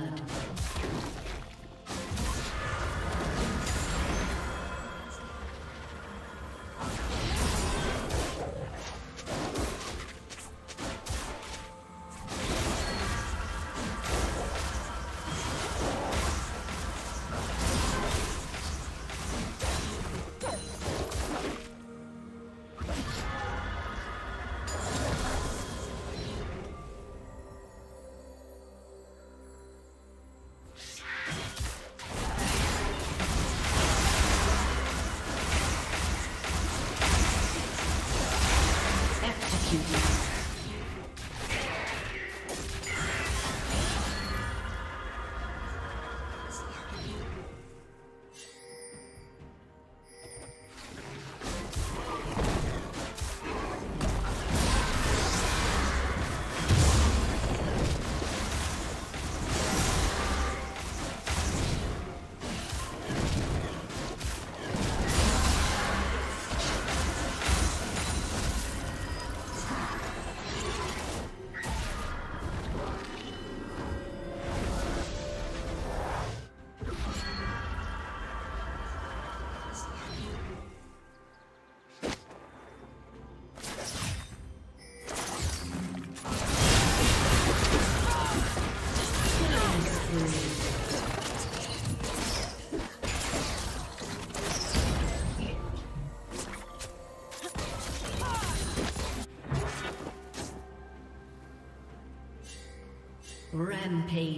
blood. Rampage.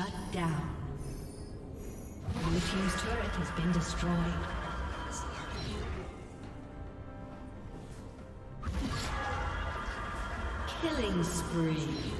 Shut down. Blue Team's turret has been destroyed. Killing spree.